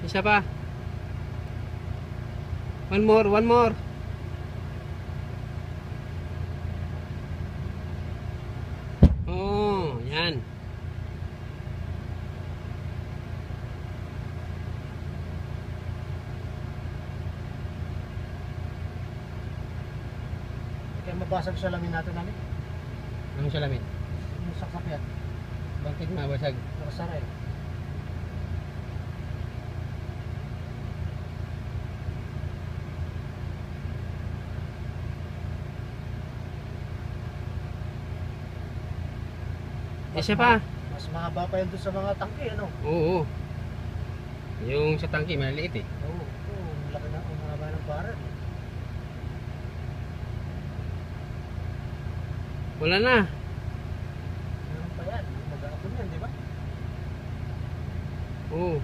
Isa pa. One more, one more. Oh, yan. Kaya mabasag sa lamin natin namin. Anong salamin? Yung sa kapyat. Bakit mabasag? Nakasara eh. Isa pa. Mas mahaba pa yun doon sa mga tangke, ano? Oo. Yung sa tangke, maliit eh. Oo. Oo, laki na, ang mahaba ng baran. eh. Wala na. Meron pa yan. Mag-aapon yan, di ba? Oo.